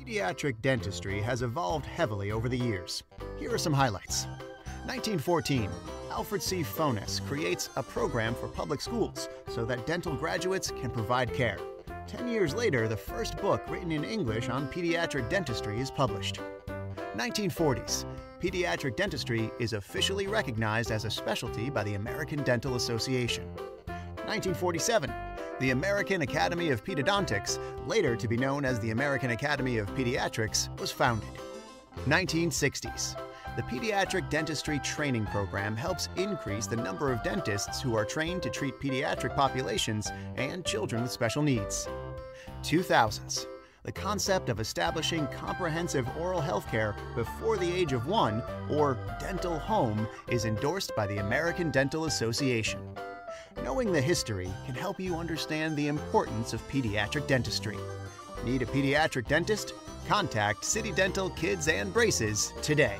Pediatric dentistry has evolved heavily over the years. Here are some highlights. 1914, Alfred C. Fones creates a program for public schools so that dental graduates can provide care. Ten years later, the first book written in English on pediatric dentistry is published. 1940s, pediatric dentistry is officially recognized as a specialty by the American Dental Association. 1947, the American Academy of Pedodontics, later to be known as the American Academy of Pediatrics, was founded. 1960s. The Pediatric Dentistry Training Program helps increase the number of dentists who are trained to treat pediatric populations and children with special needs. 2000s. The concept of establishing comprehensive oral health care before the age of one, or dental home, is endorsed by the American Dental Association. Knowing the history can help you understand the importance of pediatric dentistry. Need a pediatric dentist? Contact City Dental Kids and Braces today.